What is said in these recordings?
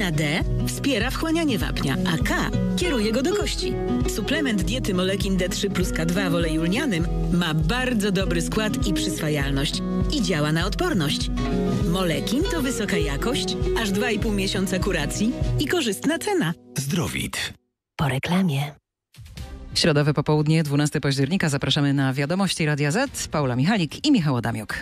A D wspiera wchłanianie wapnia, a K kieruje go do kości. Suplement diety Molekin D3 plus K2 w oleju lnianym ma bardzo dobry skład i przyswajalność i działa na odporność. Molekin to wysoka jakość, aż 2,5 miesiąca kuracji i korzystna cena. Zdrowit. Po reklamie. Środowe popołudnie, 12 października. Zapraszamy na wiadomości Radia Z. Paula Michalik i Michał Adamiuk.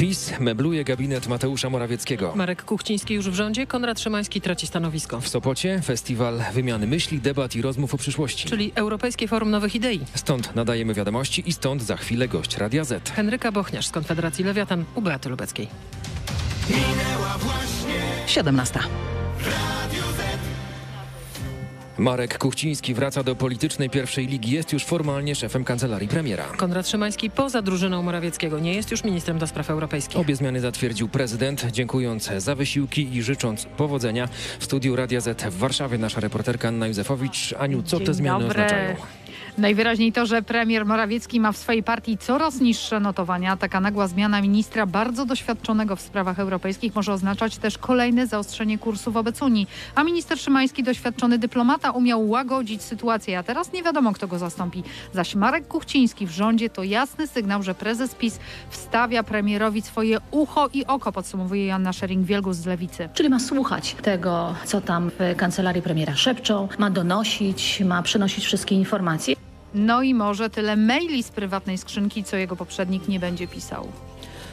PiS mebluje gabinet Mateusza Morawieckiego. Marek Kuchciński już w rządzie, Konrad Szymański traci stanowisko. W Sopocie festiwal wymiany myśli, debat i rozmów o przyszłości. Czyli Europejskie Forum Nowych Idei. Stąd nadajemy wiadomości i stąd za chwilę gość Radia Z. Henryka Bochniarz z Konfederacji Lewiatan u Beaty Lubeckiej. 17. Marek Kuchciński wraca do politycznej pierwszej ligi. Jest już formalnie szefem kancelarii premiera. Konrad Szymański poza drużyną Morawieckiego nie jest już ministrem do spraw europejskich. Obie zmiany zatwierdził prezydent, dziękując za wysiłki i życząc powodzenia. W studiu Radia Z w Warszawie nasza reporterka Anna Józefowicz. Aniu, co Dzień te zmiany dobry. oznaczają? Najwyraźniej to, że premier Morawiecki ma w swojej partii coraz niższe notowania. Taka nagła zmiana ministra bardzo doświadczonego w sprawach europejskich może oznaczać też kolejne zaostrzenie kursu wobec Unii. A minister Szymański, doświadczony dyplomata, umiał łagodzić sytuację, a teraz nie wiadomo, kto go zastąpi. Zaś Marek Kuchciński w rządzie to jasny sygnał, że prezes PiS wstawia premierowi swoje ucho i oko, podsumowuje Joanna Schering-Wielgus z Lewicy. Czyli ma słuchać tego, co tam w kancelarii premiera szepczą, ma donosić, ma przynosić wszystkie informacje. No i może tyle maili z prywatnej skrzynki, co jego poprzednik nie będzie pisał.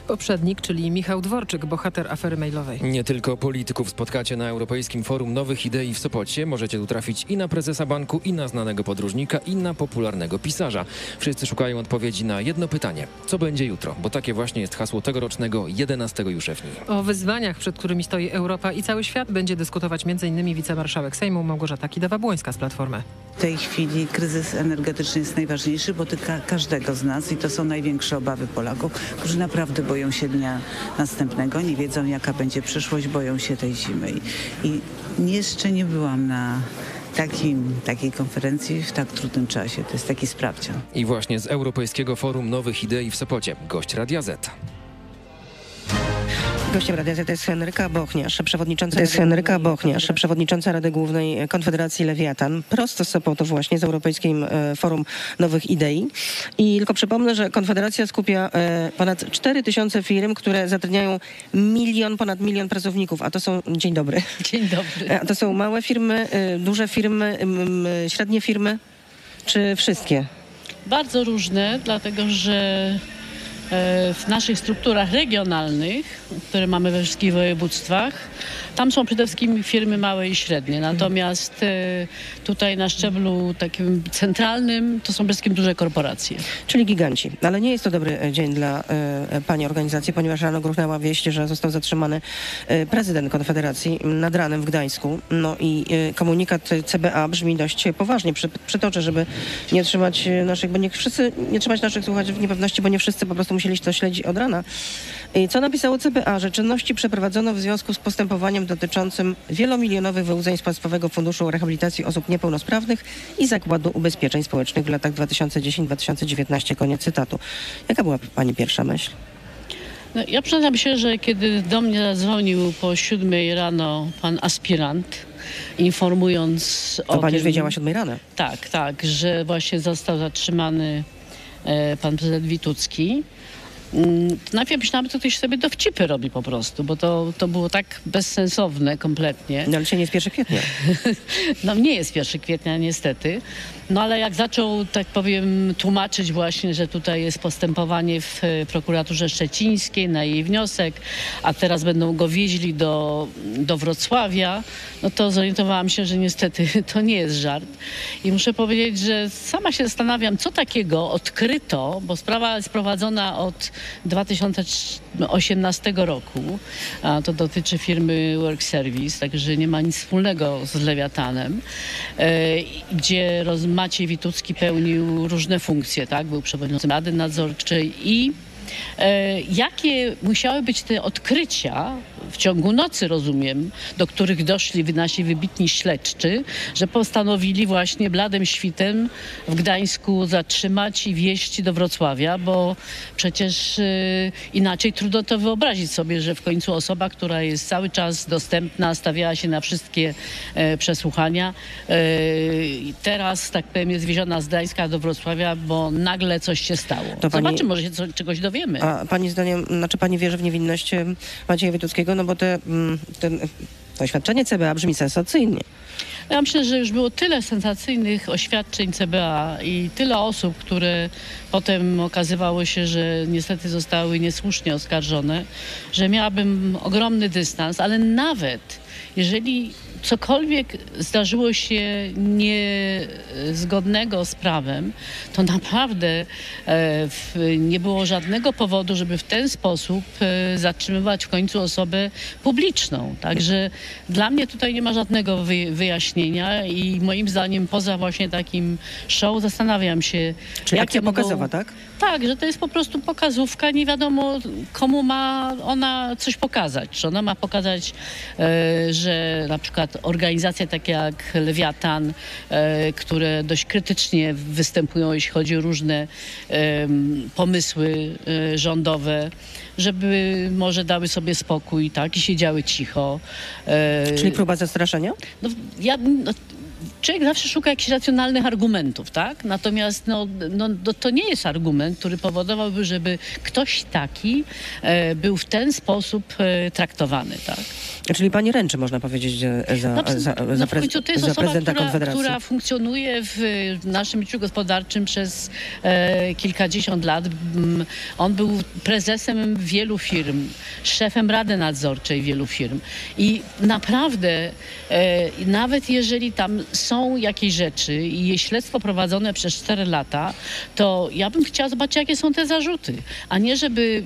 Poprzednik, czyli Michał Dworczyk, bohater afery mailowej. Nie tylko polityków spotkacie na Europejskim Forum Nowych Idei w Sopocie. Możecie tu trafić i na prezesa banku, i na znanego podróżnika, i na popularnego pisarza. Wszyscy szukają odpowiedzi na jedno pytanie. Co będzie jutro? Bo takie właśnie jest hasło tegorocznego 11 Juszewni. O wyzwaniach, przed którymi stoi Europa i cały świat będzie dyskutować m.in. wicemarszałek Sejmu Małgorzata Kidawa-Błońska z Platformy. W tej chwili kryzys energetyczny jest najważniejszy, dotyka każdego z nas i to są największe obawy Polaków, którzy naprawdę boją się dnia następnego, nie wiedzą jaka będzie przyszłość, boją się tej zimy. I jeszcze nie byłam na takim, takiej konferencji w tak trudnym czasie. To jest taki sprawdzian. I właśnie z Europejskiego Forum Nowych Idei w Sopocie. Gość Radia Z. Gościem Radia Z jest Henryka Bochniarz, przewodnicząca, jest Henryka Bochniarz, przewodnicząca Rady Głównej Konfederacji Lewiatan, prosto z Sopotu właśnie, z Europejskim e, Forum Nowych Idei. I tylko przypomnę, że Konfederacja skupia e, ponad 4 tysiące firm, które zatrudniają milion, ponad milion pracowników, a to są, dzień dobry, Dzień dobry. a to są małe firmy, e, duże firmy, średnie firmy, czy wszystkie? Bardzo różne, dlatego że e, w naszych strukturach regionalnych, które mamy we wszystkich województwach, tam są przede wszystkim firmy małe i średnie. Natomiast e, tutaj na szczeblu takim centralnym to są przede wszystkim duże korporacje. Czyli giganci. Ale nie jest to dobry e, dzień dla e, pani organizacji, ponieważ rano gruchnęła wieść, że został zatrzymany e, prezydent Konfederacji nad ranem w Gdańsku. No i e, komunikat CBA brzmi dość poważnie. Przy, przytoczę, żeby nie trzymać naszych, bo nie wszyscy, nie trzymać naszych słuchaczy w niepewności, bo nie wszyscy po prostu musieli to śledzić od rana. Co napisało CBA? Że czynności przeprowadzono w związku z postępowaniem dotyczącym wielomilionowych wyłudzeń z Państwowego Funduszu Rehabilitacji Osób Niepełnosprawnych i Zakładu Ubezpieczeń Społecznych w latach 2010-2019. Koniec cytatu. Jaka była Pani pierwsza myśl? No, ja przyznam się, że kiedy do mnie zadzwonił po siódmej rano pan aspirant, informując To o Pani już tym, wiedziała siódmej rano. Tak, tak, że właśnie został zatrzymany e, pan prezydent Witucki. Mm, Najpierw myślałam, że to ktoś sobie dowcipy robi po prostu, bo to, to było tak bezsensowne kompletnie. No ale dzisiaj nie jest 1 kwietnia. No nie jest 1 kwietnia niestety. No ale jak zaczął, tak powiem, tłumaczyć właśnie, że tutaj jest postępowanie w e, prokuraturze szczecińskiej na jej wniosek, a teraz będą go wieźli do, do Wrocławia, no to zorientowałam się, że niestety to nie jest żart. I muszę powiedzieć, że sama się zastanawiam, co takiego odkryto, bo sprawa jest prowadzona od 2018 roku. A to dotyczy firmy Work Service, także nie ma nic wspólnego z Lewiatanem, e, gdzie Maciej Witucki pełnił różne funkcje, tak? Był przewodniczącym Rady Nadzorczej i e, jakie musiały być te odkrycia w ciągu nocy, rozumiem, do których doszli nasi wybitni śledczy, że postanowili właśnie bladym świtem w Gdańsku zatrzymać i wieść do Wrocławia, bo przecież y, inaczej trudno to wyobrazić sobie, że w końcu osoba, która jest cały czas dostępna, stawiała się na wszystkie e, przesłuchania, e, teraz, tak powiem, jest wieziona z Gdańska do Wrocławia, bo nagle coś się stało. To pani- Zobaczymy, może się co, czegoś dowiemy. A pani zdaniem, znaczy pani wierzy w niewinność em, Macieja Wituckiego, no bo te, mm, ten, to oświadczenie CBA brzmi sensacyjnie. Ja myślę, że już było tyle sensacyjnych oświadczeń CBA i tyle osób, które potem okazywało się, że niestety zostały niesłusznie oskarżone, że miałabym ogromny dystans, ale nawet jeżeli cokolwiek zdarzyło się niezgodnego z prawem, to naprawdę e, nie było żadnego powodu, żeby w ten sposób e, zatrzymywać w końcu osobę publiczną. Także dla mnie tutaj nie ma żadnego wy, wyjaśnienia i moim zdaniem poza właśnie takim show zastanawiam się, Czyli akcja mogą- pokazowa, tak? tak, że to jest po prostu pokazówka. Nie wiadomo, komu ma ona coś pokazać. Czy ona ma pokazać, e, że na przykład organizacje takie jak Lewiatan, e, które dość krytycznie występują, jeśli chodzi o różne pomysły e, rządowe, żeby może dały sobie spokój, tak, i siedziały cicho. E, Czyli próba zastraszenia? no, ja, no, człowiek zawsze szuka jakichś racjonalnych argumentów, tak? Natomiast no, no, no, to nie jest argument, który powodowałby, żeby ktoś taki e, był w ten sposób e, traktowany, tak? Czyli pani ręczy, można powiedzieć, e, za, No, za, no za, w końcu to jest za osoba, prezydenta która, Konfederacji. która funkcjonuje w naszym życiu gospodarczym przez e, kilkadziesiąt lat. Mm, On był prezesem wielu firm, szefem Rady Nadzorczej wielu firm. I naprawdę, e, nawet jeżeli tam są jakieś rzeczy i jest śledztwo prowadzone przez 4 lata, to ja bym chciała zobaczyć, jakie są te zarzuty. A nie, żeby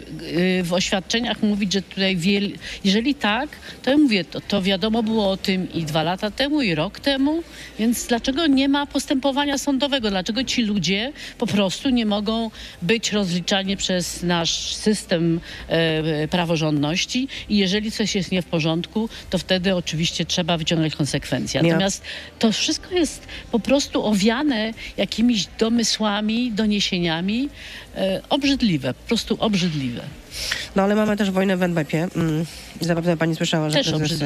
e, w oświadczeniach mówić, że tutaj wiel... jeżeli tak, to ja mówię, to, to wiadomo było o tym i dwa lata temu, i rok temu, więc dlaczego nie ma postępowania sądowego? Dlaczego ci ludzie po prostu nie mogą być rozliczani przez nasz system e, praworządności i jeżeli coś jest nie w porządku, to wtedy oczywiście trzeba wyciągnąć konsekwencje. Natomiast to wszystko jest po prostu owiane jakimiś domysłami, doniesieniami, e, obrzydliwe, po prostu obrzydliwe. No ale mamy też wojnę w NBP. Mm, Zapewne pani słyszała, że prezes,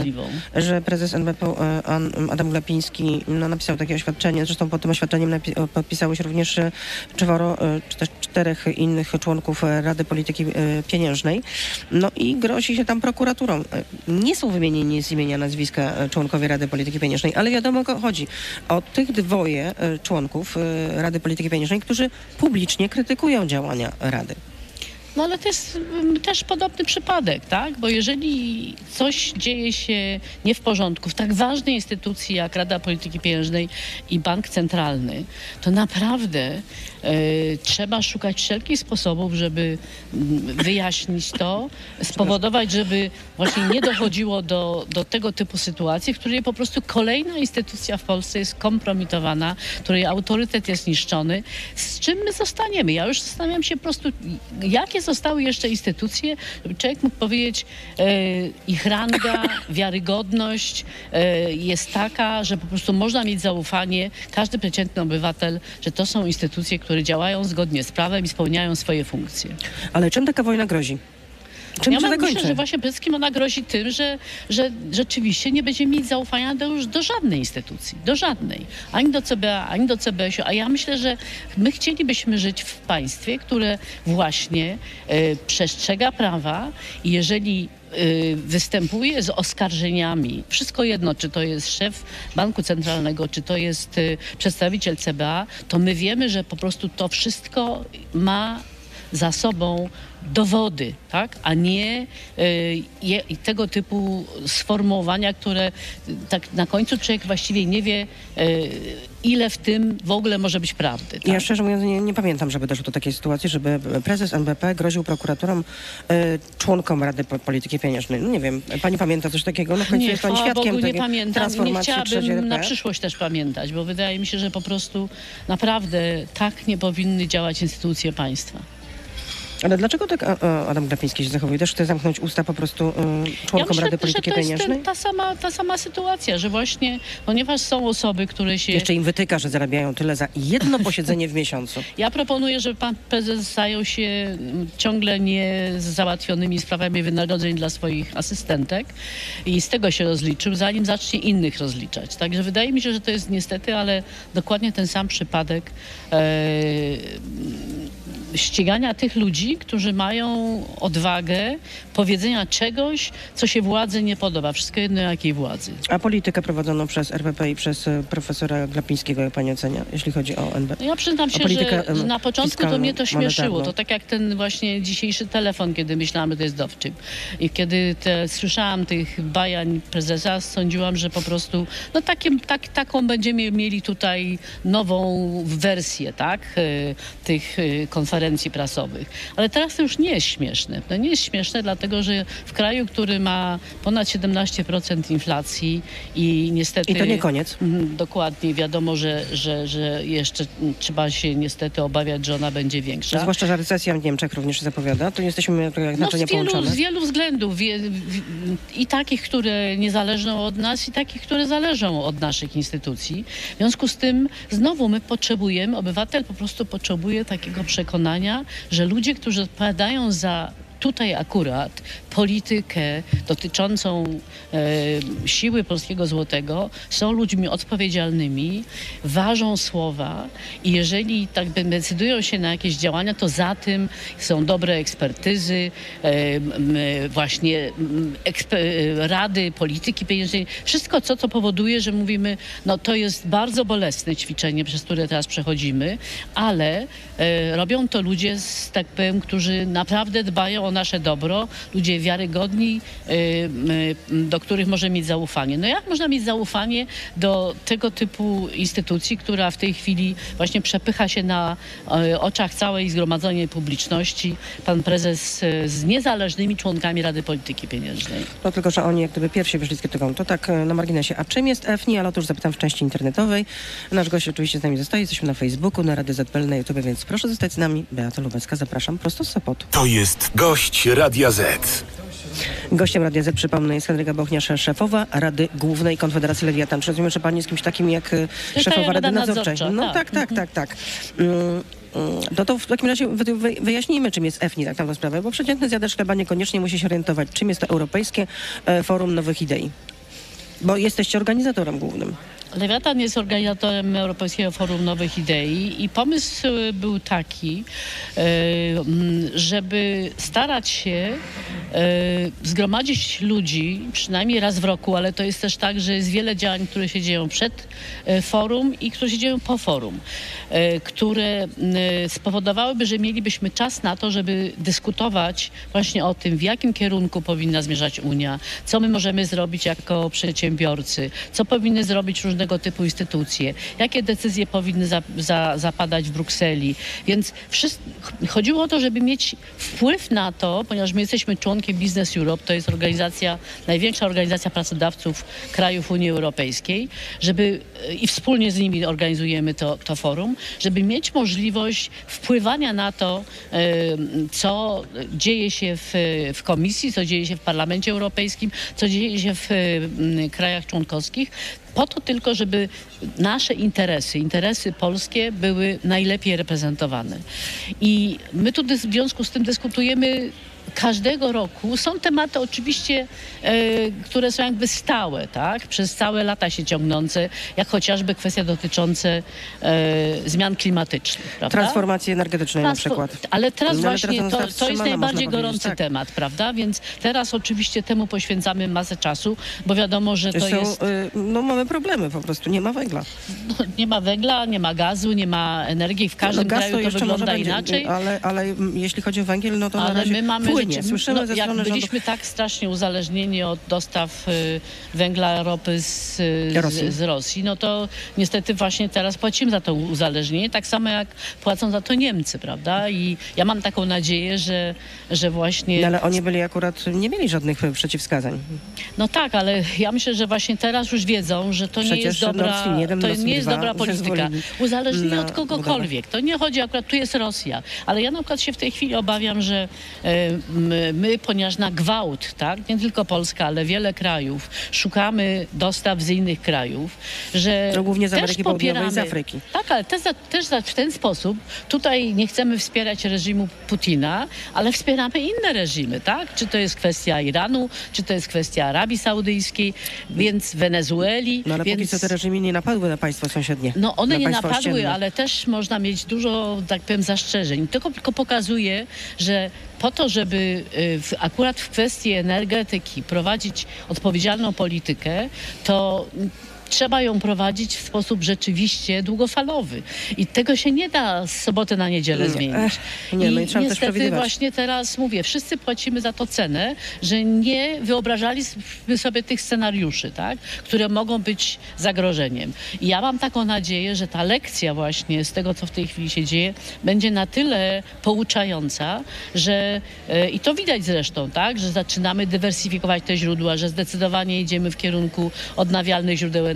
że prezes NBP e, Adam Glapiński no, napisał takie oświadczenie. Zresztą pod tym oświadczeniem o- podpisało się również e, czworo, e, czy też czterech innych członków e, Rady Polityki e, Pieniężnej. No i grozi się tam prokuraturą. E, Nie są wymienieni z imienia nazwiska e, członkowie Rady Polityki Pieniężnej, ale wiadomo o kogo chodzi. O tych dwoje e, członków e, Rady Polityki Pieniężnej, którzy publicznie krytykują działania Rady. No ale to jest mm, też podobny przypadek, tak? Bo jeżeli coś dzieje się nie w porządku w tak ważnej instytucji jak Rada Polityki Pieniężnej i Bank Centralny, to naprawdę trzeba szukać wszelkich sposobów, żeby mm, wyjaśnić to, spowodować, żeby właśnie nie dochodziło do, do tego typu sytuacji, w której po prostu kolejna instytucja w Polsce jest kompromitowana, której autorytet jest niszczony. Z czym my zostaniemy? Ja już zastanawiam się po prostu, jakie zostały jeszcze instytucje, żeby człowiek mógł powiedzieć, e, ich ranga, wiarygodność e, jest taka, że po prostu można mieć zaufanie, każdy przeciętny obywatel, że to są instytucje, które działają zgodnie z prawem i spełniają swoje funkcje. Ale czym taka wojna grozi? Czym ja mam myślę, że właśnie przede wszystkim ona grozi tym, że, że rzeczywiście nie będziemy mieć zaufania do, już do żadnej instytucji, do żadnej. Ani do CBA, ani do CBS-u. A ja myślę, że my chcielibyśmy żyć w państwie, które właśnie e, przestrzega prawa i jeżeli występuje z oskarżeniami, wszystko jedno, czy to jest szef Banku Centralnego, czy to jest e, przedstawiciel CBA, to my wiemy, że po prostu to wszystko ma za sobą dowody, tak? a nie y, je, tego typu sformułowania, które y, tak na końcu człowiek właściwie nie wie, y, ile w tym w ogóle może być prawdy. Tak? Ja szczerze mówiąc nie, nie pamiętam, żeby doszło do takiej sytuacji, żeby prezes NBP groził prokuratorem e, członkom Rady Po- Polityki Pieniężnej. No nie wiem, pani pamięta coś takiego? No w końcu nie, jest pani świadkiem Bogu, nie pamiętam. Nie chciałabym na przyszłość też pamiętać, bo wydaje mi się, że po prostu naprawdę tak nie powinny działać instytucje państwa. Ale dlaczego tak Adam Glapiński się zachowuje? Też chce zamknąć usta po prostu y, członkom myślę, Rady Polityki że to jest Pieniężnej? ta, sama, ta sama sytuacja, że właśnie, ponieważ są osoby, które się... Jeszcze im wytyka, że zarabiają tyle za jedno posiedzenie w miesiącu. Ja proponuję, żeby pan prezes zajął się mm, ciągle nie załatwionymi sprawami wynagrodzeń dla swoich asystentek i z tego się rozliczył, zanim zacznie innych rozliczać. Także wydaje mi się, że to jest niestety, ale dokładnie ten sam przypadek e, ścigania tych ludzi, którzy mają odwagę powiedzenia czegoś, co się władzy nie podoba. Wszystko jedno jakiej władzy. A politykę prowadzoną przez RPP i przez y, profesora Glapińskiego, jak pani ocenia, jeśli chodzi o NB? No ja przyznam się, że, na początku to mnie to śmieszyło. monetarną. To tak jak ten właśnie dzisiejszy telefon, kiedy myślałam, że to jest dowcip. I kiedy te, słyszałam tych bajań prezesa, sądziłam, że po prostu no tak, taką będziemy mieli tutaj nową wersję, tak, e, tych e, konferencji prasowych. Ale teraz to już nie jest śmieszne. To nie jest śmieszne, dlatego że w kraju, który ma ponad 17% inflacji i niestety... I to nie koniec. Mhm, Dokładnie. Wiadomo, że, że, że jeszcze trzeba się niestety obawiać, że ona będzie większa. Zwłaszcza, że recesja w Niemczech również zapowiada. Tu jesteśmy jak No, naczynia z, wielu, połączone. z wielu względów. I takich, które nie zależą od nas, i takich, które zależą od naszych instytucji. W związku z tym znowu my potrzebujemy, obywatel po prostu potrzebuje takiego przekonania, że ludzie, którzy odpowiadają za tutaj akurat politykę dotyczącą e, siły polskiego złotego. Są ludźmi odpowiedzialnymi, ważą słowa i jeżeli tak decydują się na jakieś działania, to za tym są dobre ekspertyzy, e, właśnie e, rady polityki pieniężnej, wszystko co, co powoduje, że mówimy, no to jest bardzo bolesne ćwiczenie, przez które teraz przechodzimy, ale e, robią to ludzie, z, tak powiem, którzy naprawdę dbają o nasze dobro, ludzie wiarygodni, y, y, do których może mieć zaufanie. No jak można mieć zaufanie do tego typu instytucji, która w tej chwili właśnie przepycha się na y, oczach całej zgromadzonej publiczności, pan prezes z niezależnymi członkami Rady Polityki Pieniężnej. No tylko, że oni jak gdyby pierwsi wyszli z krytyką. To tak na marginesie. A czym jest EFNI? Ale otóż zapytam w części internetowej. Nasz gość oczywiście z nami zostaje. Jesteśmy na Facebooku, na Rady ZPL, na YouTube, więc proszę zostać z nami. Beata Lubecka, zapraszam prosto z Sopotu. To jest gość Radia Z. Gościem Radia Z, przypomnę, jest Henryka Bochniarz, szefowa Rady Głównej Konfederacji Lewiatan. Czy rozumiem, że pani jest kimś takim jak e, jest szefowa ta Rady Nadzorczej? No tak, tak. tak, tak, tak. No to w takim razie wy- wy- wyjaśnijmy, czym jest EFNI, tak na sprawę, bo przeciętny zjadacz chleba niekoniecznie musi się orientować, czym jest to Europejskie e, Forum Nowych Idei. Bo jesteście organizatorem głównym. Lewiatan jest organizatorem Europejskiego Forum Nowych Idei i pomysł y, był taki, mm, żeby starać się y, zgromadzić ludzi przynajmniej raz w roku, ale to jest też tak, że jest wiele działań, które się dzieją przed forum i które się dzieją po forum, które spowodowałyby, że mielibyśmy czas na to, żeby dyskutować właśnie o tym, w jakim kierunku powinna zmierzać Unia, co my możemy zrobić jako przedsiębiorcy, co powinny zrobić różnego typu instytucje, jakie decyzje powinny za, za, zapadać w Brukseli. Więc chodziło o to, żeby mieć wpływ na to, ponieważ my jesteśmy członkiem Business Europe, to jest organizacja, największa organizacja pracodawców krajów Unii Europejskiej, żeby e, i wspólnie z nimi organizujemy to, to forum, żeby mieć możliwość wpływania na to, e, co dzieje się w, w Komisji, co dzieje się w Parlamencie Europejskim, co dzieje się w krajach członkowskich, po to tylko, żeby nasze interesy, interesy polskie były najlepiej reprezentowane. I my tu w związku z tym dyskutujemy każdego roku. Są tematy oczywiście, e, które są jakby stałe, tak? Przez całe lata się ciągnące, jak chociażby kwestia dotyczące e, zmian klimatycznych, prawda? Transformacji energetycznej na Transfor- przykład. Ale teraz No, ale właśnie teraz ona to, została to jest najbardziej gorący tak. temat, prawda? Więc teraz oczywiście temu poświęcamy masę czasu, bo wiadomo, że to Są, jest... y, no mamy problemy po prostu, nie ma węgla. No, nie ma węgla, nie ma gazu, nie ma energii. W każdym no, kraju to jeszcze wygląda będzie, inaczej. Ale, ale jeśli chodzi o węgiel, no to na Ale razie my mamy płyn nie. Słyszymy no, ze jak byliśmy tak strasznie uzależnieni od dostaw y, węgla, ropy z, y, Rosji. z, z Rosji, no to niestety właśnie teraz płacimy za to uzależnienie, tak samo jak płacą za to Niemcy, prawda? I ja mam taką nadzieję, że, że właśnie... No, ale oni byli akurat, nie mieli żadnych e, przeciwwskazań. No tak, ale ja myślę, że właśnie teraz już wiedzą, że to nie Przecież jest Nord dobra, Stream 1, to nie jest 2 dobra polityka. Uzależnienie od kogokolwiek. To nie chodzi akurat, tu jest Rosja. Ale ja na przykład się w tej chwili obawiam, że e, my, ponieważ na gwałt, tak, nie tylko Polska, ale wiele krajów, szukamy dostaw z innych krajów, że No, głównie z Ameryki Południowej z Afryki. Tak, ale też, też w ten sposób tutaj nie chcemy wspierać reżimu Putina, ale wspieramy inne reżimy, tak? Czy to jest kwestia Iranu, czy to jest kwestia Arabii Saudyjskiej, więc Wenezueli. No ale więc... póki co te reżimy nie napadły na państwa sąsiednie. No one na nie napadły, ościenne. ale też można mieć dużo, tak powiem, zastrzeżeń. To tylko pokazuje, że po to, żeby y, w, akurat w kwestii energetyki prowadzić odpowiedzialną politykę, to trzeba ją prowadzić w sposób rzeczywiście długofalowy. I tego się nie da z soboty na niedzielę Nie. zmienić. Ech, nie, no i niestety właśnie teraz mówię, wszyscy płacimy za to cenę, że nie wyobrażaliśmy sobie tych scenariuszy, tak, które mogą być zagrożeniem. I ja mam taką nadzieję, że ta lekcja właśnie z tego, co w tej chwili się dzieje, będzie na tyle pouczająca, że e, i to widać zresztą, tak, że zaczynamy dywersyfikować te źródła, że zdecydowanie idziemy w kierunku odnawialnych źródeł energii,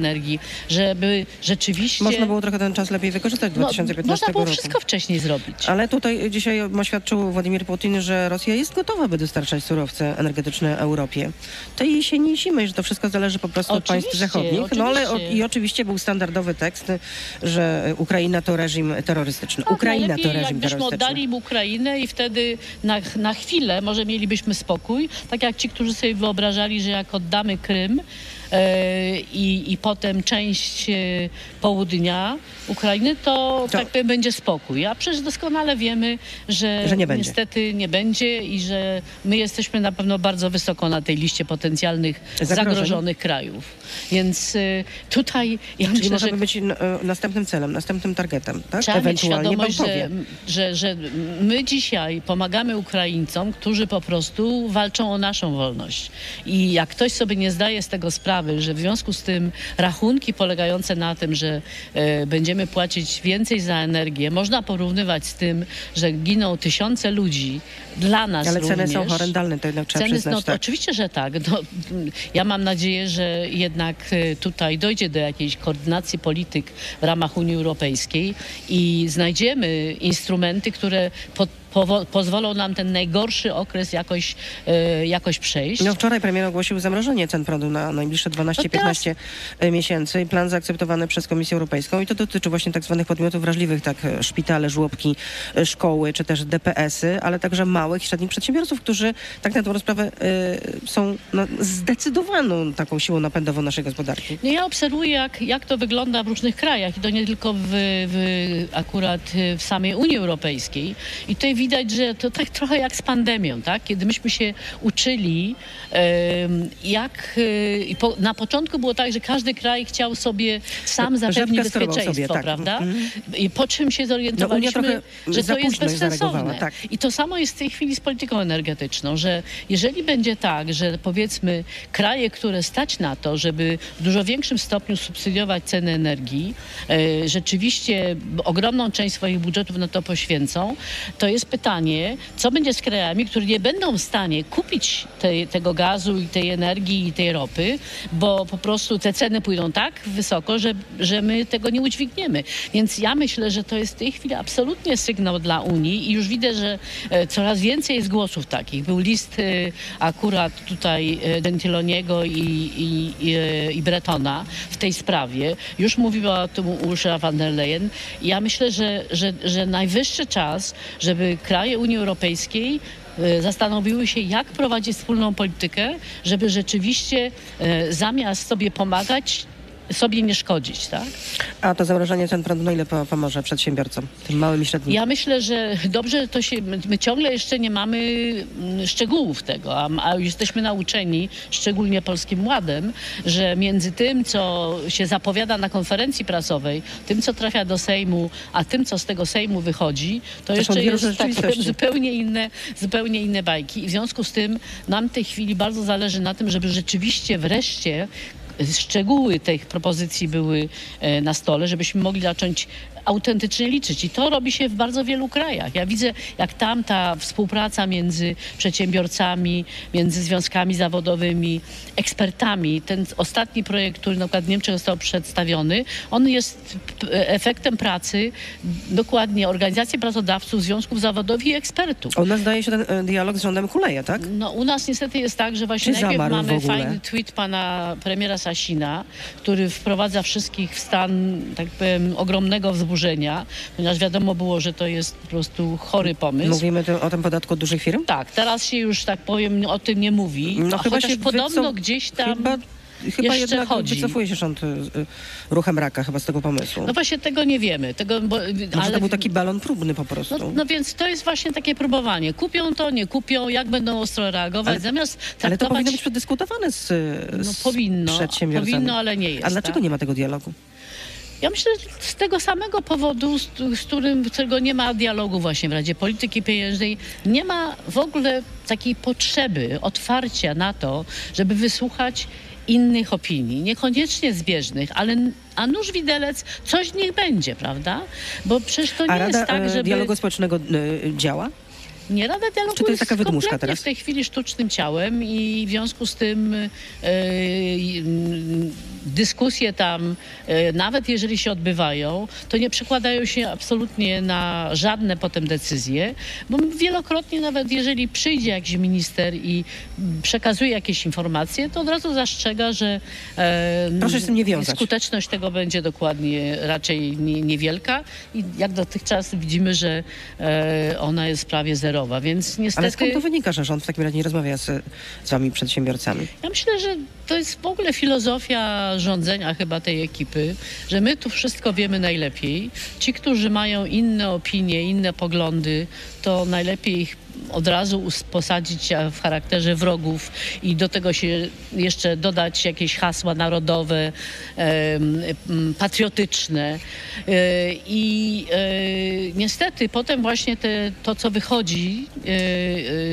żeby rzeczywiście... Można było trochę ten czas lepiej wykorzystać w No, 2015 można było roku. wszystko wcześniej zrobić. Ale tutaj dzisiaj oświadczył Władimir Putin, że Rosja jest gotowa, by dostarczać surowce energetyczne Europie. To jej się nie zimy, że to wszystko zależy po prostu od państw Oczywiście, zachodnich. No ale o, oczywiście. i oczywiście był standardowy tekst, że Ukraina to reżim terrorystyczny. Ukraina to Tak, reżim jakbyśmy terrorystyczny. oddali im Ukrainę i wtedy na, na chwilę może mielibyśmy spokój, tak jak ci, którzy sobie wyobrażali, że jak oddamy Krym i, i potem część e, południa Ukrainy, to, To- tak powiem będzie spokój. A przecież doskonale wiemy, że, Że nie niestety nie będzie i że my jesteśmy na pewno bardzo wysoko na tej liście potencjalnych Zagrożeń. zagrożonych krajów. Więc e, tutaj ja Czyli myślę, możemy że być n- e, następnym celem, następnym targetem, tak? Trzeba mieć Ewentualnie świadomość, Bałtowie. że, że, że my dzisiaj pomagamy Ukraińcom, którzy po prostu walczą o naszą wolność. I jak ktoś sobie nie zdaje z tego sprawy, że w związku z tym rachunki polegające na tym, że e, będziemy płacić więcej za energię, można porównywać z tym, że giną tysiące ludzi dla nas Ale ceny również. są horrendalne, to jednak trzeba Ceny, przyznać. no, tak. Oczywiście, że tak. No, ja mam nadzieję, że jednak e, tutaj dojdzie do jakiejś koordynacji polityk w ramach Unii Europejskiej i znajdziemy instrumenty, które po, powo- pozwolą nam ten najgorszy okres jakoś, e, jakoś przejść. No wczoraj premier ogłosił zamrożenie cen prądu na najbliższe 12-15 miesięcy. Plan zaakceptowany przez Komisję Europejską i to dotyczy właśnie tak zwanych podmiotów wrażliwych, tak e, szpitale, żłobki, e, szkoły czy też DPS-y, ale także małych i średnich przedsiębiorców, którzy tak na dobrą sprawę e, są no, zdecydowaną taką siłą napędową naszej gospodarki. No ja obserwuję, jak, jak to wygląda w różnych krajach i to nie tylko w, w, akurat w samej Unii Europejskiej. I tutaj widać, że to tak trochę jak z pandemią, tak? Kiedy myśmy się uczyli, jak y, na początku było tak, że każdy kraj chciał sobie sam Żabka zapewnić bezpieczeństwo, sobie, tak. prawda? Mhm. I po czym się No, zorientowaliśmy, trochę że to jest bezsensowne. tak. I to samo jest w tej chwili z polityką energetyczną, że jeżeli będzie tak, że powiedzmy kraje, które stać na to, żeby w dużo większym stopniu subsydiować ceny energii, e, rzeczywiście ogromną część swoich budżetów na to poświęcą, to jest pytanie, co będzie z krajami, które nie będą w stanie kupić tej, tego gazu i tej energii i tej ropy, bo po prostu te ceny pójdą tak wysoko, że, że my tego nie udźwigniemy. Więc ja myślę, że to jest w tej chwili absolutnie sygnał dla Unii i już widzę, że e, coraz więcej jest głosów takich. Był list e, akurat tutaj e, Gentiloniego i, i, i, i Bretona w tej sprawie. Już mówiła o tym Ursula von der Leyen. Ja myślę, że, że, że najwyższy czas, żeby kraje Unii Europejskiej e, zastanowiły się, jak prowadzić wspólną politykę, żeby rzeczywiście e, zamiast sobie pomagać, sobie nie szkodzić, tak? A to zamrażanie cen prądu na ile po- pomoże przedsiębiorcom, tym małym i średnim? Ja myślę, że dobrze to się, my, ciągle jeszcze nie mamy mm, szczegółów tego, a, a jesteśmy nauczeni, szczególnie Polskim Ładem, że między tym, co się zapowiada na konferencji prasowej, tym, co trafia do Sejmu, a tym, co z tego Sejmu wychodzi, to, To jeszcze jest tak, zupełnie inne, zupełnie inne bajki. I w związku z tym nam w tej chwili bardzo zależy na tym, żeby rzeczywiście wreszcie szczegóły tych propozycji były e, na stole, żebyśmy mogli zacząć autentycznie liczyć. I to robi się w bardzo wielu krajach. Ja widzę, jak tam ta współpraca między przedsiębiorcami, między związkami zawodowymi, ekspertami, ten ostatni projekt, który na przykład w Niemczech został przedstawiony, on jest efektem pracy dokładnie organizacji pracodawców, związków zawodowych i ekspertów. U nas zdaje się ten e, dialog z rządem kuleje, tak? No, u nas niestety jest tak, że właśnie Czy najpierw mamy fajny tweet pana premiera Sasina, który wprowadza wszystkich w stan, tak powiem, ogromnego ponieważ wiadomo było, że to jest po prostu chory pomysł. Mówimy tu o tym podatku od dużych firm? Tak, teraz się już, tak powiem, o tym nie mówi, No chyba chociaż się podobno wycof- gdzieś tam Chyba, chyba jeszcze jednak chodzi. wycofuje się rząd y, y, ruchem raka chyba z tego pomysłu. No właśnie tego nie wiemy. Tego, bo, Może ale to był taki balon próbny po prostu. No, no więc to jest właśnie takie próbowanie. Kupią to, nie kupią, jak będą ostro reagować, Ale- zamiast Ale to traktować... powinno być przedyskutowane z, No z powinno, przedsiębiorcami. powinno, ale nie jest. A dlaczego tak? nie ma tego dialogu? Ja myślę, że z tego samego powodu, z, z którym, którego nie ma dialogu właśnie w Radzie Polityki Pieniężnej, nie ma w ogóle takiej potrzeby, otwarcia na to, żeby wysłuchać innych opinii, niekoniecznie zbieżnych, ale a nuż widelec, coś niech będzie, prawda? Bo przecież to nie A Rada jest tak, e, żeby... Dialogu Społecznego y, działa? Nie, Rada Dialogu Czy to jest taka wydmuszka teraz? w tej chwili sztucznym ciałem i w związku z tym e, dyskusje tam, e, nawet jeżeli się odbywają, to nie przekładają się absolutnie na żadne potem decyzje, bo wielokrotnie nawet jeżeli przyjdzie jakiś minister i przekazuje jakieś informacje, to od razu zastrzega, że e, Proszę z tym nie wiązać. skuteczność tego będzie dokładnie raczej nie, niewielka i jak dotychczas widzimy, że e, ona jest prawie zerowa, więc niestety... Ale skąd to wynika, że rząd w takim razie nie rozmawia z, z wami przedsiębiorcami? Ja myślę, że to jest w ogóle filozofia rządzenia chyba tej ekipy, że my tu wszystko wiemy najlepiej. Ci, którzy mają inne opinie, inne poglądy, to najlepiej ich od razu posadzić w charakterze wrogów i do tego się jeszcze dodać jakieś hasła narodowe, patriotyczne. E, I e, niestety potem właśnie te, to, co wychodzi, e,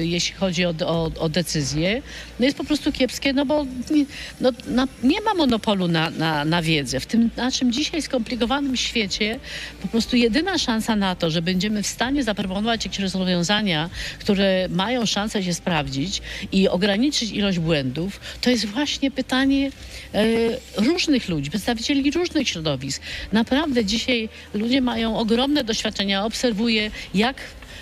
jeśli chodzi o, o, o decyzje, no jest po prostu kiepskie, no bo nie, no, na, nie ma monopolu na, na, na wiedzę. W tym naszym dzisiaj skomplikowanym świecie po prostu jedyna szansa na to, że będziemy w stanie zaproponować jakieś rozwiązania, które mają szansę się sprawdzić i ograniczyć ilość błędów, to jest właśnie pytanie e, różnych ludzi, przedstawicieli różnych środowisk. Naprawdę dzisiaj ludzie mają ogromne doświadczenia. Obserwuję, jak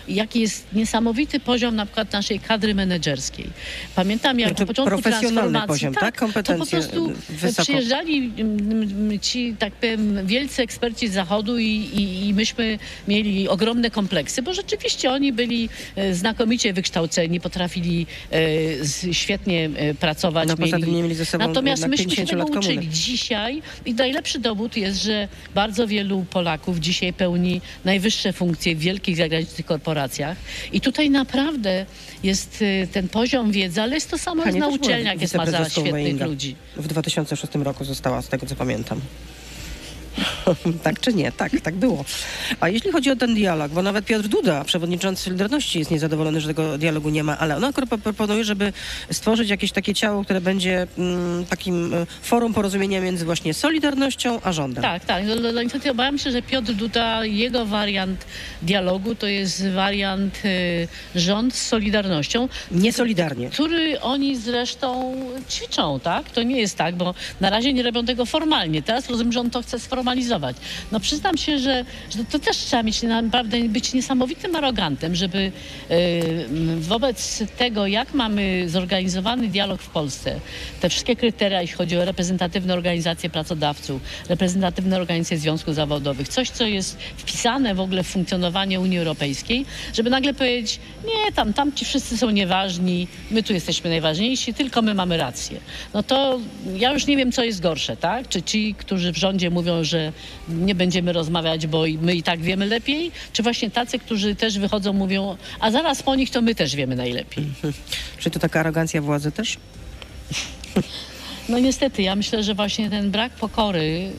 jaki jest niesamowity poziom na przykład naszej kadry menedżerskiej. Pamiętam, jak Znaczy na początku transformacji, poziom, tak? to po Kompetencje, prostu wysoko. przyjeżdżali mm, ci, tak powiem, wielcy eksperci z zachodu i, i, i myśmy mieli ogromne kompleksy, bo rzeczywiście oni byli e, znakomicie wykształceni, potrafili e, świetnie e, pracować. No, tym nie mieli ze sobą Natomiast myśmy się 50 tego komuny. uczyli. Dzisiaj i najlepszy dowód jest, że bardzo wielu Polaków dzisiaj pełni najwyższe funkcje w wielkich zagranicznych korporacjach i tutaj naprawdę jest y, ten poziom wiedzy, ale jest to samo Pani jak na uczelniach, jest masa świetnych Weinga. ludzi. W 2006 roku została, z tego co pamiętam. tak czy nie? Tak, tak było. A jeśli chodzi o ten dialog, bo nawet Piotr Duda, przewodniczący Solidarności, jest niezadowolony, że tego dialogu nie ma, ale on akurat pro- proponuje, żeby stworzyć jakieś takie ciało, które będzie mm, takim e, forum porozumienia między właśnie Solidarnością a rządem. Tak, tak. No, no, no, niestety obawiam się, że Piotr Duda, jego wariant dialogu to jest wariant y, rząd z Solidarnością. Niesolidarnie. Który oni zresztą ćwiczą, tak? To nie jest tak, bo na razie nie robią tego formalnie. Teraz rozumiem, że on to chce sformalizować. No przyznam się, że, że to też trzeba mieć naprawdę być niesamowitym arogantem, żeby y, wobec tego, jak mamy zorganizowany dialog w Polsce, te wszystkie kryteria, jeśli chodzi o reprezentatywne organizacje pracodawców, reprezentatywne organizacje związków zawodowych, coś, co jest wpisane w ogóle w funkcjonowanie Unii Europejskiej, żeby nagle powiedzieć, nie, tam, tam ci wszyscy są nieważni, my tu jesteśmy najważniejsi, tylko my mamy rację. No to ja już nie wiem, co jest gorsze, tak? Czy ci, którzy w rządzie mówią, że nie będziemy rozmawiać, bo my i tak wiemy lepiej, czy właśnie tacy, którzy też wychodzą, mówią, a zaraz po nich to my też wiemy najlepiej. Czy to taka arogancja władzy też? No niestety, ja myślę, że właśnie ten brak pokory,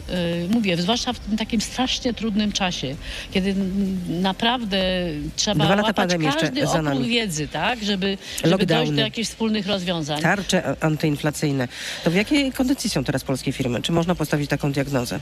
yy, mówię, zwłaszcza w tym takim strasznie trudnym czasie, kiedy naprawdę trzeba Dwa lata łapać jeszcze każdy nami. wiedzy, tak? Żeby, żeby dojść do jakichś wspólnych rozwiązań. Tarcze antyinflacyjne. To w jakiej kondycji są teraz polskie firmy? Czy można postawić taką diagnozę?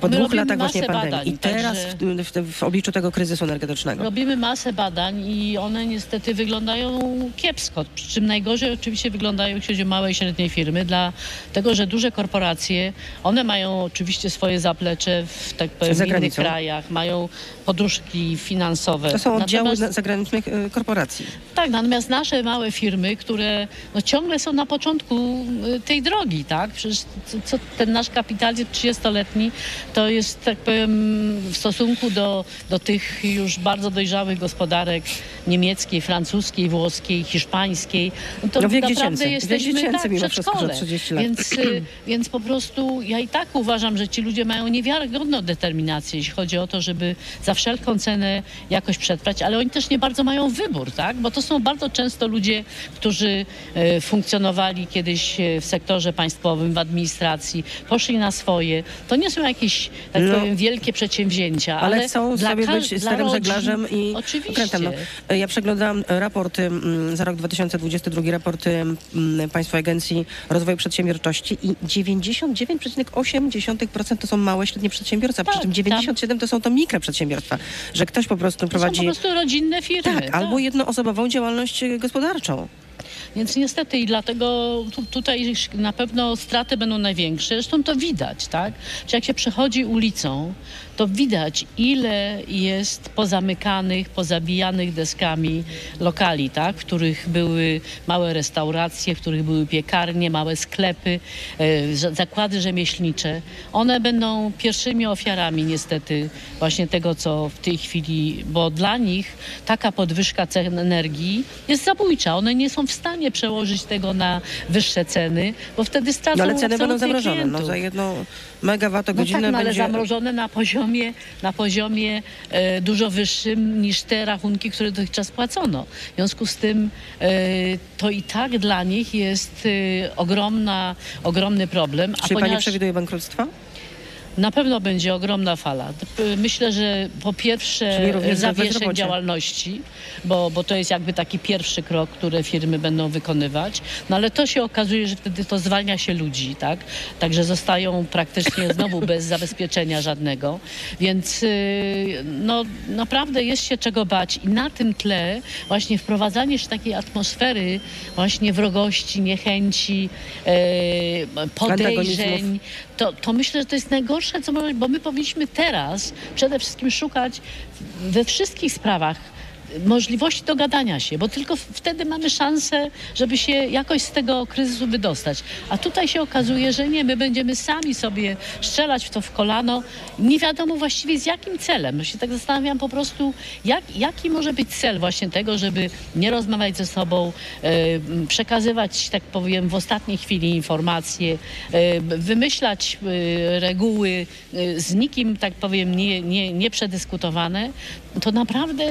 Po My dwóch latach właśnie pandemii badań, i teraz także- w, w, w obliczu tego kryzysu energetycznego. Robimy masę badań i one niestety wyglądają kiepsko. Przy czym najgorzej oczywiście wyglądają, jeśli chodzi o małe i średnie firmy, dlatego że duże korporacje, one mają oczywiście swoje zaplecze w, tak powiem, Za innych krajach, mają poduszki finansowe. To są oddziały Natomiast- na- zagranicznych y, korporacji. tak, natomiast nasze małe firmy, które no, ciągle są na początku y, tej drogi, tak? Przecież co, co ten nasz kapitalizm 30-letni to jest, tak powiem, w stosunku do, do tych już bardzo dojrzałych gospodarek niemieckiej, francuskiej, włoskiej, hiszpańskiej, no to No wiek naprawdę dziecięcy. Wiek jesteśmy dziecięcy tak, mimo przedszkole. 30 lat. Więc, y, więc po prostu ja i tak uważam, że ci ludzie mają niewiarygodną determinację, jeśli chodzi o to, żeby za wszelką cenę jakoś przetrwać, ale oni też nie bardzo mają wybór, tak? Bo to są bardzo często ludzie, którzy e, funkcjonowali kiedyś e, w sektorze państwowym, w administracji, poszli na swoje. To nie są jakieś, tak No, powiem, wielkie przedsięwzięcia, Ale, ale, chcą dla sobie być starym żeglarzem i okrętem. No, ja przeglądałam raport mm, za rok 2022, raport mm, Państwowej Agencji Rozwoju Przedsiębiorczości i 99,8% to są małe, średnie przedsiębiorstwa, przy Tak, czym 97% to są to mikroprzedsiębiorstwa, że ktoś po prostu To są prowadzi po prostu rodzinne firmy. tak, albo jednoosobową działalność gospodarczą. Więc niestety i dlatego tu, tutaj na pewno straty będą największe. Zresztą to widać, tak? Czy jak się przechodzi ulicą, to widać ile jest pozamykanych, pozabijanych deskami lokali, tak? W których były małe restauracje, w których były piekarnie, małe sklepy, e, za- zakłady rzemieślnicze. One będą pierwszymi ofiarami niestety właśnie tego, co w tej chwili, bo dla nich taka podwyżka cen energii jest zabójcza. One nie są w stanie przełożyć tego na wyższe ceny, bo wtedy stracą No ale ceny będą zamrożone. No, za jedną megawattogodzinę No tak, no, ale będzie... zamrożone na poziomie, na poziomie e, dużo wyższym niż te rachunki, które dotychczas płacono. W związku z tym e, to i tak dla nich jest e, ogromna, ogromny problem. Czy pani przewiduje bankructwa? Na pewno będzie ogromna fala. Myślę, że po pierwsze bezrobocie. działalności, bo, bo to jest jakby taki pierwszy krok, które firmy będą wykonywać. No ale to się okazuje, że wtedy to zwalnia się ludzi, tak? Także zostają praktycznie znowu bez zabezpieczenia żadnego. Więc y, no naprawdę jest się czego bać i na tym tle właśnie wprowadzanie się takiej atmosfery właśnie wrogości, niechęci, e, podejrzeń, to, to myślę, że to jest najgorsze, co może, bo my powinniśmy teraz przede wszystkim szukać we wszystkich sprawach możliwości dogadania się, bo tylko wtedy mamy szansę, żeby się jakoś z tego kryzysu wydostać. A tutaj się okazuje, że nie, my będziemy sami sobie strzelać w to w kolano. Nie wiadomo właściwie z jakim celem. Ja się tak zastanawiam po prostu, jak, jaki może być cel właśnie tego, żeby nie rozmawiać ze sobą, e, przekazywać, tak powiem, w ostatniej chwili informacje, e, wymyślać e, reguły z nikim, tak powiem, nie, nie, nieprzedyskutowane. To naprawdę,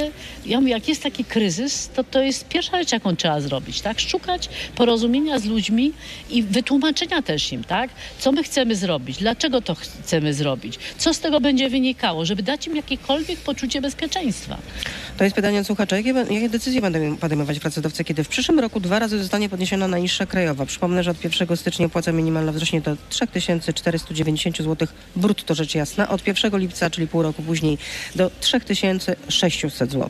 ja mówię, jak jest taki kryzys, to to jest pierwsza rzecz, jaką trzeba zrobić, tak? Szukać porozumienia z ludźmi i wytłumaczenia też im, tak? Co my chcemy zrobić, dlaczego to chcemy zrobić, co z tego będzie wynikało, żeby dać im jakiekolwiek poczucie bezpieczeństwa. To jest pytanie od słuchacza. Jakie, jakie decyzje będą podejmować pracodawcy, kiedy w przyszłym roku dwa razy zostanie podniesiona najniższa krajowa? Przypomnę, że od 1 stycznia płaca minimalna wzrośnie do 3490 zł brutto rzecz jasna. Od 1 lipca, czyli pół roku później, do 3600 zł.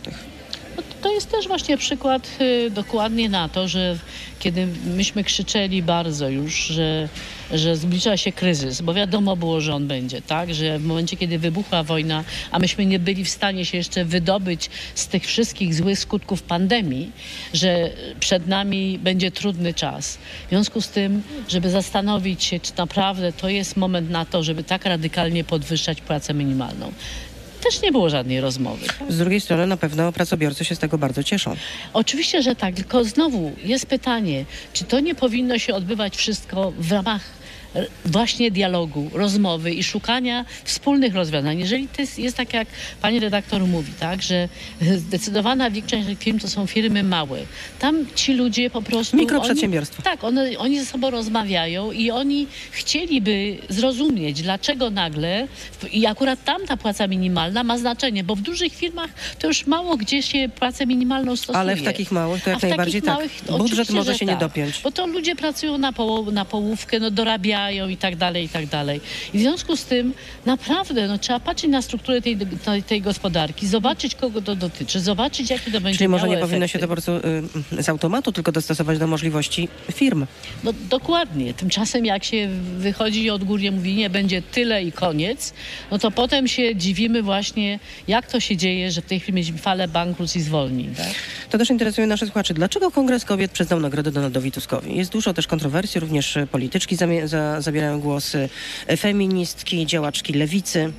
To jest też właśnie przykład y, dokładnie na to, że kiedy myśmy krzyczeli bardzo już, że, że zbliża się kryzys, bo wiadomo było, że on będzie, tak? Że w momencie, kiedy wybuchła wojna, a myśmy nie byli w stanie się jeszcze wydobyć z tych wszystkich złych skutków pandemii, że przed nami będzie trudny czas. W związku z tym, żeby zastanowić się, czy naprawdę to jest moment na to, żeby tak radykalnie podwyższać płacę minimalną. Też nie było żadnej rozmowy. Z drugiej strony na pewno pracobiorcy się z tego bardzo cieszą. Oczywiście, że tak, tylko znowu jest pytanie, czy to nie powinno się odbywać wszystko w ramach właśnie dialogu, rozmowy i szukania wspólnych rozwiązań. Jeżeli to jest, jest tak, jak pani redaktor mówi, tak, że zdecydowana większość firm to są firmy małe. Tam ci ludzie po prostu... Mikroprzedsiębiorstwa. Oni, tak, one, oni ze sobą rozmawiają i oni chcieliby zrozumieć, dlaczego nagle i akurat tam ta płaca minimalna ma znaczenie, bo w dużych firmach to już mało gdzie się płacę minimalną stosuje. Ale w takich małych to jak w takich najbardziej tak. małych Budżet może że się nie tak. dopiąć. Bo to ludzie pracują na, poło- na połówkę, no dorabiają i tak dalej, i tak dalej. I w związku z tym naprawdę no, trzeba patrzeć na strukturę tej, tej, tej gospodarki, zobaczyć kogo to dotyczy, zobaczyć jaki to będzie Czyli może nie miało powinno się to efekty. po prostu y, z automatu tylko dostosować do możliwości firm. No dokładnie. Tymczasem jak się wychodzi i odgórnie mówi, nie, będzie tyle i koniec, no to potem się dziwimy właśnie, jak to się dzieje, że w tej chwili mieliśmy falę bankructw i zwolnień. Tak? To też interesuje naszych słuchaczy. Dlaczego Kongres Kobiet przyznał nagrodę Donaldowi Tuskowi? Jest dużo też kontrowersji, również polityczki za, zabierają głosy, feministki, działaczki lewicy.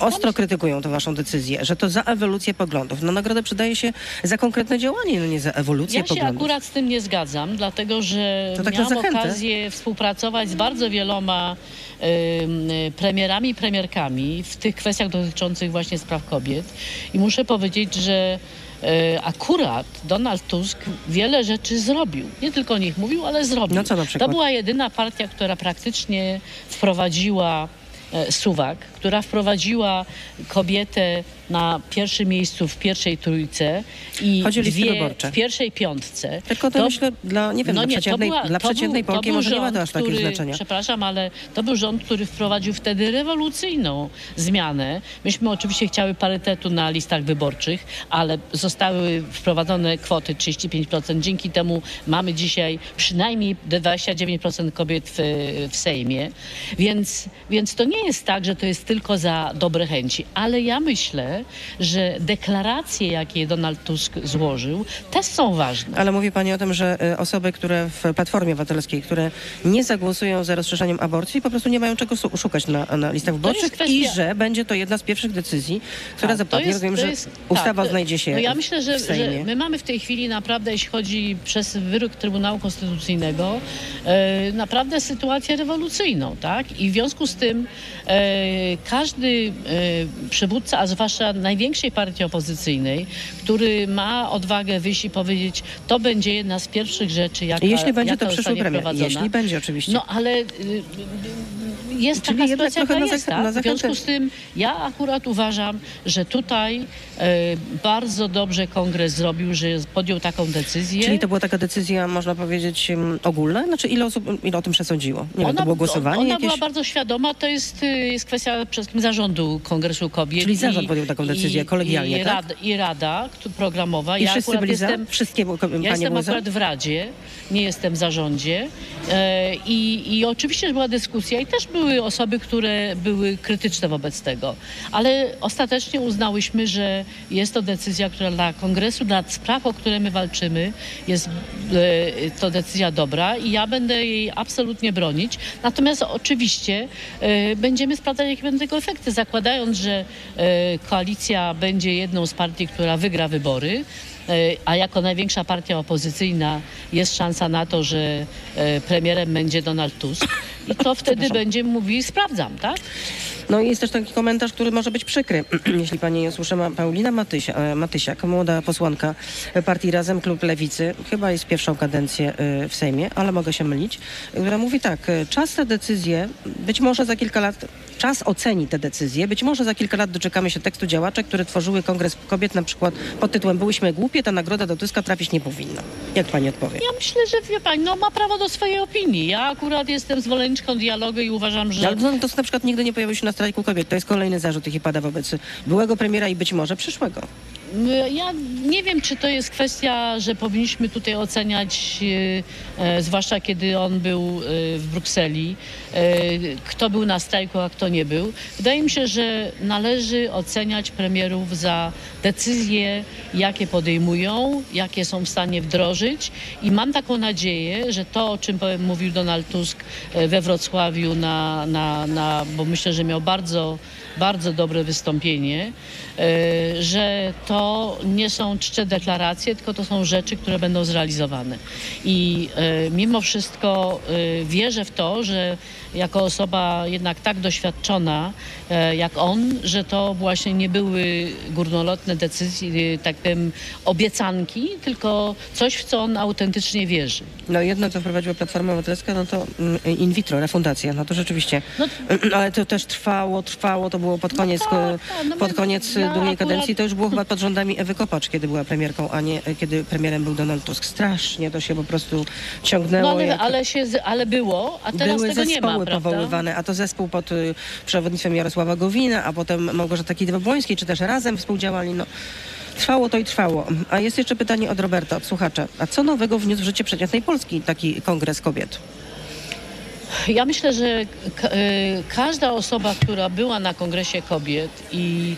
Ostro krytykują tę waszą decyzję, że to za ewolucję poglądów. No nagrodę przydaje się za konkretne działanie, no nie za ewolucję Ja się poglądów. akurat z tym nie zgadzam, dlatego że To tak miałam zachętę. okazję współpracować z bardzo wieloma y, premierami i premierkami w tych kwestiach dotyczących właśnie spraw kobiet. I muszę powiedzieć, że akurat Donald Tusk wiele rzeczy zrobił. Nie tylko o nich mówił, ale zrobił. No co na przykład? To była jedyna partia, która praktycznie wprowadziła e, suwak, która wprowadziła kobietę na pierwszym miejscu w pierwszej trójce i Chodzi dwie wyborcze. w pierwszej piątce. Tylko to, myślę, dla, nie wiem, no dla nie, to przeciętnej, była- dla to przeciętnej był- to Polki był może nie ma rząd, to aż takiego który- znaczenia. Przepraszam, ale to był rząd, który wprowadził wtedy rewolucyjną zmianę. Myśmy oczywiście chciały parytetu na listach wyborczych, ale zostały wprowadzone kwoty 35%. Dzięki temu mamy dzisiaj przynajmniej 29% kobiet w, w Sejmie. Więc, więc to nie jest tak, że to jest tylko za dobre chęci. Ale ja myślę, że deklaracje, jakie Donald Tusk złożył, też są ważne. Ale mówi Pani o tym, że y, osoby, które w Platformie Obywatelskiej, które nie zagłosują za rozszerzeniem aborcji, po prostu nie mają czego szukać na, na listach wyborczych jest kwestia- i że będzie to jedna z pierwszych decyzji, która Tak, zapadnie. Rozumiem, że ustawa tak, znajdzie się No ja myślę, że, że my mamy w tej chwili naprawdę, jeśli chodzi przez wyrok Trybunału Konstytucyjnego, e, naprawdę sytuację rewolucyjną, tak? I w związku z tym e, każdy e, przywódca, a zwłaszcza największej partii opozycyjnej, który ma odwagę wyjść i powiedzieć, to będzie jedna z pierwszych rzeczy, jaka, Jeśli będzie jaka to przyszły premier. Jeśli będzie oczywiście. No ale y, y, jest Czyli taka sytuacja, jaka na jest, tak? W związku z tym ja akurat uważam, że tutaj e, bardzo dobrze kongres zrobił, że podjął taką decyzję. Czyli to była taka decyzja, można powiedzieć, um, ogólna? Znaczy ile osób ile o tym przesądziło? Nie wiem, to było głosowanie ona jakieś? była bardzo świadoma, to jest, y, jest kwestia przede wszystkim zarządu Kongresu Kobiet. Czyli zarząd podjął taką decyzję kolegialnie, i, tak? rada, I rada programowa. I ja wszyscy byli za? jestem, Wszystkie było- panie ja jestem za? akurat w Radzie, nie jestem w zarządzie. E, i, I oczywiście była dyskusja i też były osoby, które były krytyczne wobec tego. Ale ostatecznie uznałyśmy, że jest to decyzja, która dla Kongresu, dla spraw, o które my walczymy, jest e, to decyzja dobra i ja będę jej absolutnie bronić. Natomiast oczywiście e, będziemy sprawdzać, jakie będą tego efekty, zakładając, że e, koalicja będzie jedną z partii, która wygra wybory. E, A jako największa partia opozycyjna jest szansa na to, że e, premierem będzie Donald Tusk. I to wtedy będziemy mówili, sprawdzam, tak? No i jest też taki komentarz, który może być przykry, jeśli pani usłyszy. Ma- Paulina Matysia, e, Matysiak, młoda posłanka partii Razem Klub Lewicy, chyba jest pierwszą kadencję e, w Sejmie, ale mogę się mylić, która mówi tak, e, czas na decyzję, być może za kilka lat, czas oceni te decyzje, być może za kilka lat doczekamy się tekstu działaczek, które tworzyły Kongres Kobiet na przykład pod tytułem Byłyśmy głupie, ta nagroda do Tuska trafić nie powinna. Jak pani odpowie? Ja myślę, że wie pani, no ma prawo do swojej opinii. Ja akurat jestem zwolenniczką dialogu i uważam, że... Ale Donald Tusk na przykład nigdy nie pojawił się na strajku kobiet. To jest kolejny zarzut, jaki pada wobec byłego premiera i być może przyszłego. M, ja nie wiem, czy to jest kwestia, że powinniśmy tutaj oceniać, e, e, zwłaszcza kiedy on był w Brukseli, kto był na strajku, a kto nie był. Wydaje mi się, że należy oceniać premierów za decyzje, jakie podejmują, jakie są w stanie wdrożyć i mam taką nadzieję, że to, o czym mówił Donald Tusk we Wrocławiu, na, na, na, bo myślę, że miał bardzo, bardzo dobre wystąpienie, że to nie są czcze deklaracje, tylko to są rzeczy, które będą zrealizowane. I e, mimo wszystko e, wierzę w to, że jako osoba jednak tak doświadczona e, jak on, że to właśnie nie były górnolotne decyzje, tak powiem, obiecanki, tylko coś, w co on autentycznie wierzy. No jedno, co wprowadziła Platforma Obywatelska, no to mm, in vitro, refundacja. No to rzeczywiście. No- Ale to też trwało, trwało, to było pod koniec, tak, tak, no pod koniec ja drugiej akurat- kadencji. To już było chyba pod rządami Ewy Kopacz, kiedy była premierką, a nie kiedy premierem był Donald Tusk. Strasznie to się po prostu ciągnęło. No ale, ale, się, ale było, a teraz Były tego nie zespoły ma, prawda? powoływane, a to zespół pod y, przewodnictwem Jarosława Gowina, a potem Małgorzata Kidawa-Błońskiej, czy też razem współdziałali. No, trwało to i trwało. A jest jeszcze pytanie od Roberta, od słuchacza. A co nowego wniósł w życie przeciętnej Polski taki kongres kobiet? Ja myślę, że y, każda osoba, która była na Kongresie Kobiet i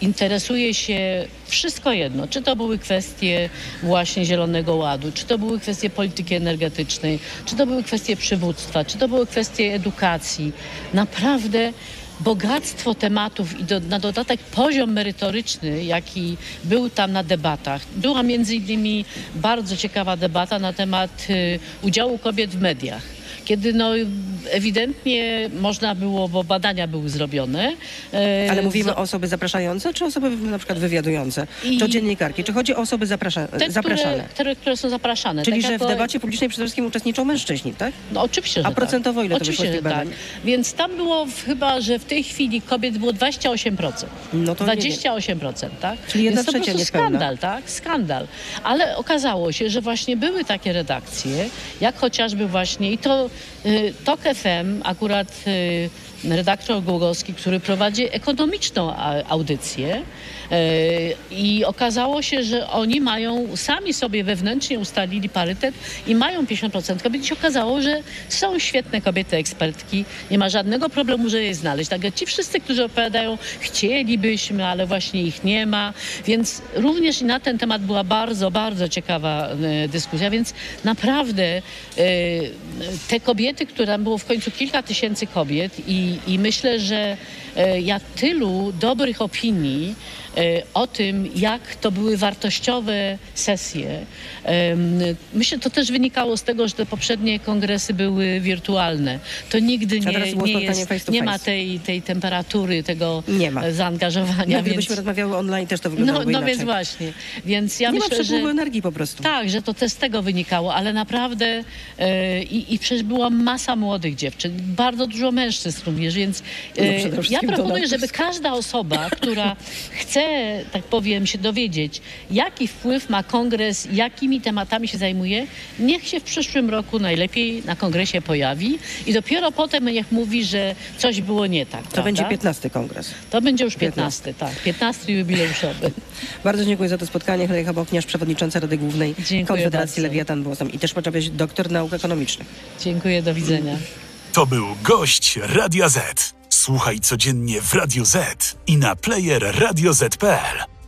interesuje się wszystko jedno, czy to były kwestie właśnie Zielonego Ładu, czy to były kwestie polityki energetycznej, czy to były kwestie przywództwa, czy to były kwestie edukacji. Naprawdę bogactwo tematów i do, na dodatek poziom merytoryczny, jaki był tam na debatach. Była między innymi bardzo ciekawa debata na temat y, udziału kobiet w mediach kiedy no ewidentnie można było, bo badania były zrobione. e, Ale mówimy o osoby zapraszające, czy osoby na przykład wywiadujące? Czy o dziennikarki? Czy chodzi o osoby zaprasza... te, zapraszane? które, które, które są zapraszane. Czyli, Tak że w debacie publicznej przede wszystkim uczestniczą mężczyźni, tak? No oczywiście, że A procentowo tak. ile to oczywiście, wyszło że tych tak. Więc tam było chyba, że w tej chwili kobiet było 28%. No to nie wiem. 28%, tak? Czyli jedna Więc to trzecia niespełna. skandal, tak? Skandal. Ale okazało się, że właśnie były takie redakcje, jak chociażby właśnie i to TOK FM, akurat y, redaktor Głogowski, który prowadzi ekonomiczną audycję y, i okazało się, że oni mają, sami sobie wewnętrznie ustalili parytet i mają 50% kobiet. I się okazało, że są świetne kobiety ekspertki, nie ma żadnego problemu, żeby je znaleźć. Także ci wszyscy, którzy opowiadają, chcielibyśmy, ale właśnie ich nie ma, więc również i na ten temat była bardzo, bardzo ciekawa e, dyskusja, więc naprawdę e, te kobiety, które tam było w końcu kilka tysięcy kobiet i, i myślę, że ja tylu dobrych opinii e, o tym, jak to były wartościowe sesje. Em, Myślę, to też wynikało z tego, że te poprzednie kongresy były wirtualne. To nigdy nie, nie, jest, nie ma tej, tej temperatury, tego e, zaangażowania. No, gdybyśmy więc... rozmawiały online, też to No, wyglądałoby no inaczej. więc właśnie. Więc ja nie myślę, ma przepływu że... energii po prostu. Tak, że to też z tego wynikało, ale naprawdę e, i, i przecież była masa młodych dziewczyn, bardzo dużo mężczyzn również, więc No, e, przede ja proponuję, żeby każda osoba, która chce, tak powiem, się dowiedzieć, jaki wpływ ma kongres, jakimi tematami się zajmuje, niech się w przyszłym roku najlepiej na kongresie pojawi i dopiero potem niech mówi, że coś było nie tak. To prawda? będzie 15 kongres. To będzie już 15, tak, 15 jubileuszowy. Bardzo dziękuję za to spotkanie. Henryka Bochniarz, przewodnicząca Rady Głównej Dziękuję Konfederacji bardzo. Lewiatan nami. I też poczepiać doktor nauk ekonomicznych. Dziękuję, do widzenia. To był gość Radia Z. Słuchaj codziennie w Radio Z i na player radioz.pl.